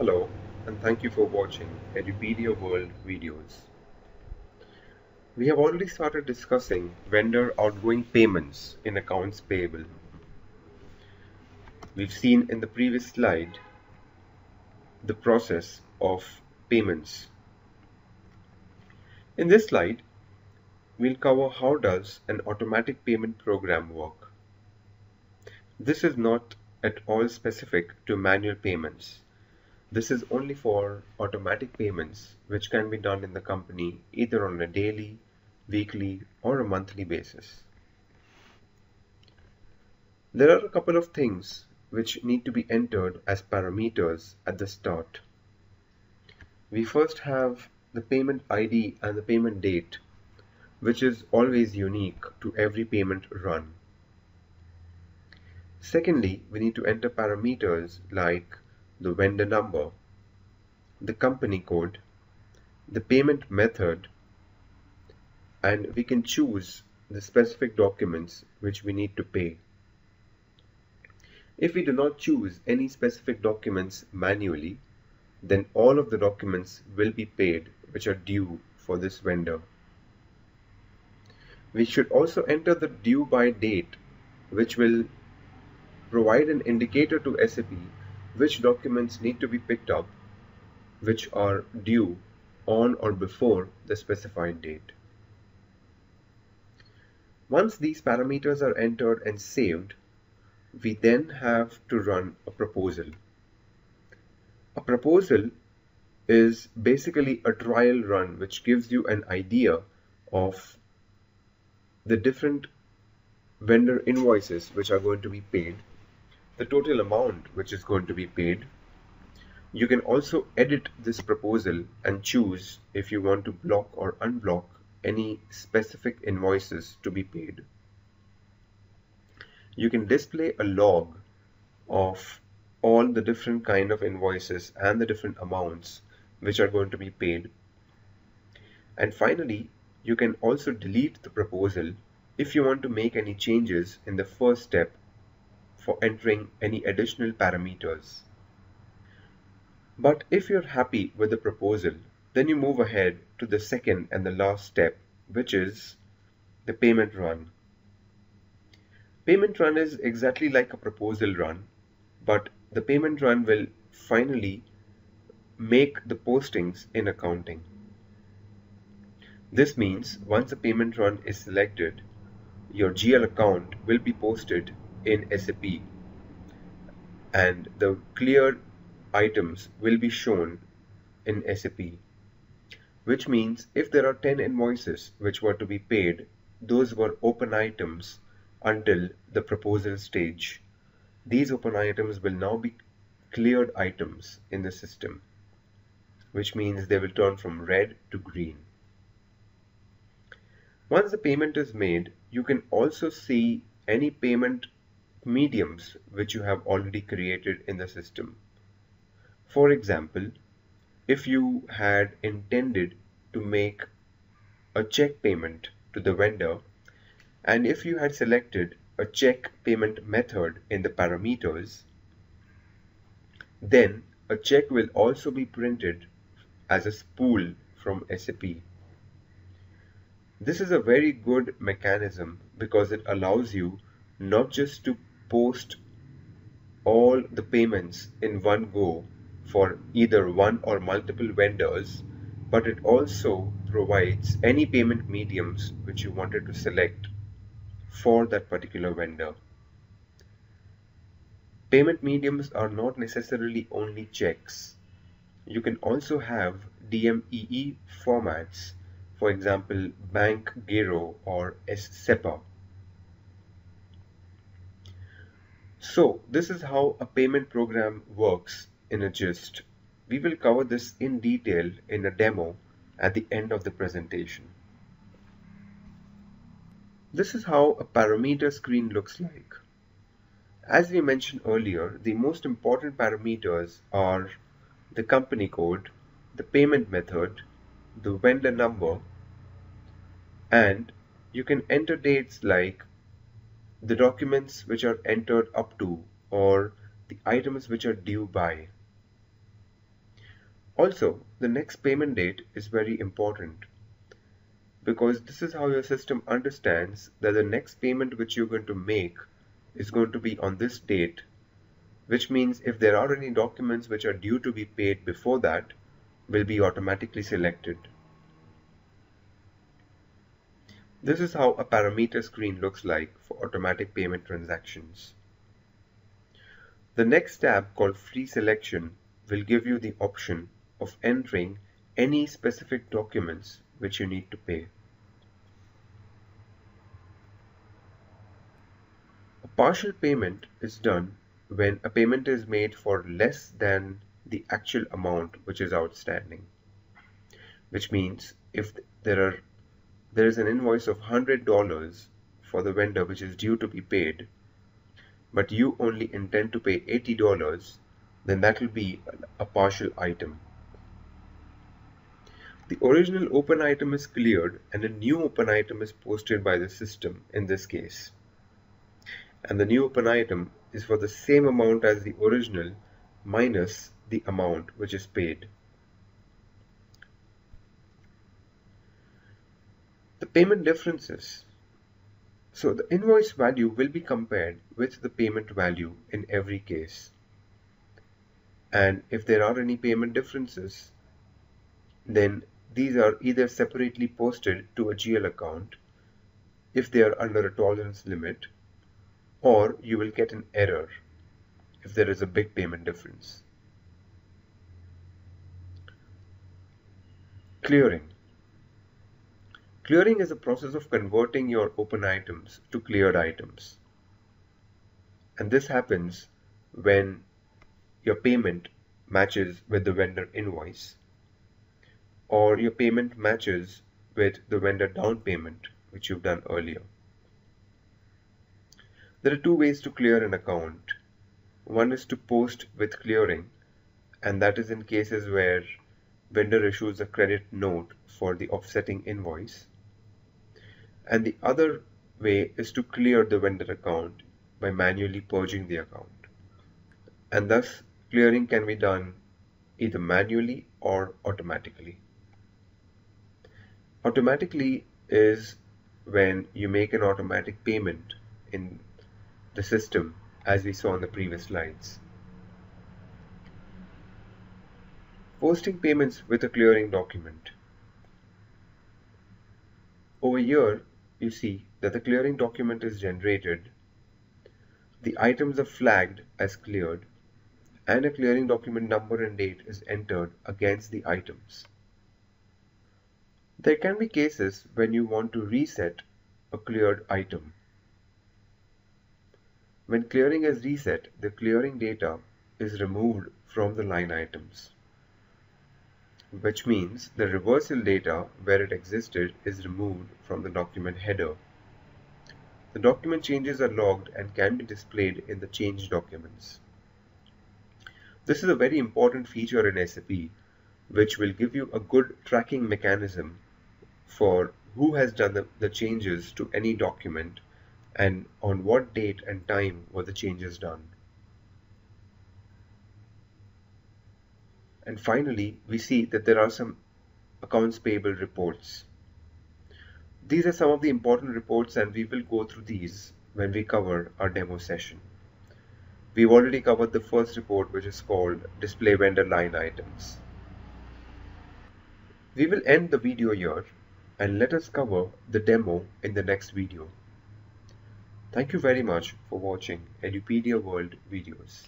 Hello and thank you for watching Edupedia World videos. We have already started discussing vendor outgoing payments in accounts payable. We've seen in the previous slide the process of payments. In this slide, we'll cover how does an automatic payment program work. This is not at all specific to manual payments. This is only for automatic payments which can be done in the company either on a daily, weekly or a monthly basis. There are a couple of things which need to be entered as parameters at the start. We first have the payment ID and the payment date which is always unique to every payment run. Secondly, we need to enter parameters like the vendor number, the company code, the payment method, and we can choose the specific documents which we need to pay. If we do not choose any specific documents manually, then all of the documents will be paid which are due for this vendor. We should also enter the due by date which will provide an indicator to SAP which documents need to be picked up which are due on or before the specified date. Once these parameters are entered and saved, we then have to run a proposal. A proposal is basically a trial run which gives you an idea of the different vendor invoices which are going to be paid the total amount which is going to be paid. You can also edit this proposal and choose if you want to block or unblock any specific invoices to be paid. You can display a log of all the different kind of invoices and the different amounts which are going to be paid. And finally, you can also delete the proposal if you want to make any changes in the first step for entering any additional parameters. But if you're happy with the proposal, then you move ahead to the second and the last step, which is the payment run. Payment run is exactly like a proposal run, but the payment run will finally make the postings in accounting. This means once a payment run is selected, your GL account will be posted in SAP and the cleared items will be shown in SAP which means if there are 10 invoices which were to be paid those were open items until the proposal stage. These open items will now be cleared items in the system which means they will turn from red to green. Once the payment is made you can also see any payment mediums which you have already created in the system. For example, if you had intended to make a check payment to the vendor and if you had selected a check payment method in the parameters, then a check will also be printed as a spool from SAP. This is a very good mechanism because it allows you not just to post all the payments in one go for either one or multiple vendors but it also provides any payment mediums which you wanted to select for that particular vendor. Payment mediums are not necessarily only checks. You can also have DMEE formats, for example, Bank Giro or SEPA. So this is how a payment program works in a gist. We will cover this in detail in a demo at the end of the presentation. This is how a parameter screen looks like. As we mentioned earlier, the most important parameters are the company code, the payment method, the vendor number, and you can enter dates like the documents which are entered up to or the items which are due by. Also, the next payment date is very important because this is how your system understands that the next payment which you're going to make is going to be on this date which means if there are any documents which are due to be paid before that will be automatically selected. This is how a parameter screen looks like for automatic payment transactions. The next tab called free selection will give you the option of entering any specific documents which you need to pay. A partial payment is done when a payment is made for less than the actual amount which is outstanding. Which means if there are there is an invoice of $100 for the vendor which is due to be paid, but you only intend to pay $80, then that will be a partial item. The original open item is cleared and a new open item is posted by the system in this case. And the new open item is for the same amount as the original minus the amount which is paid. Payment differences. So the invoice value will be compared with the payment value in every case. And if there are any payment differences, then these are either separately posted to a GL account if they are under a tolerance limit or you will get an error if there is a big payment difference. Clearing. Clearing is a process of converting your open items to cleared items. And this happens when your payment matches with the vendor invoice or your payment matches with the vendor down payment which you've done earlier. There are two ways to clear an account. One is to post with clearing and that is in cases where vendor issues a credit note for the offsetting invoice. And the other way is to clear the vendor account by manually purging the account. And thus clearing can be done either manually or automatically. Automatically is when you make an automatic payment in the system as we saw in the previous slides. Posting payments with a clearing document. Over here, you see that the clearing document is generated, the items are flagged as cleared, and a clearing document number and date is entered against the items. There can be cases when you want to reset a cleared item. When clearing is reset, the clearing data is removed from the line items, which means the reversal data where it existed is removed from the document header. The document changes are logged and can be displayed in the change documents. This is a very important feature in SAP which will give you a good tracking mechanism for who has done the, the changes to any document and on what date and time were the changes done. And finally, we see that there are some accounts payable reports. These are some of the important reports and we will go through these when we cover our demo session. We've already covered the first report which is called display vendor line items. We will end the video here and let us cover the demo in the next video. Thank you very much for watching Edupedia World videos.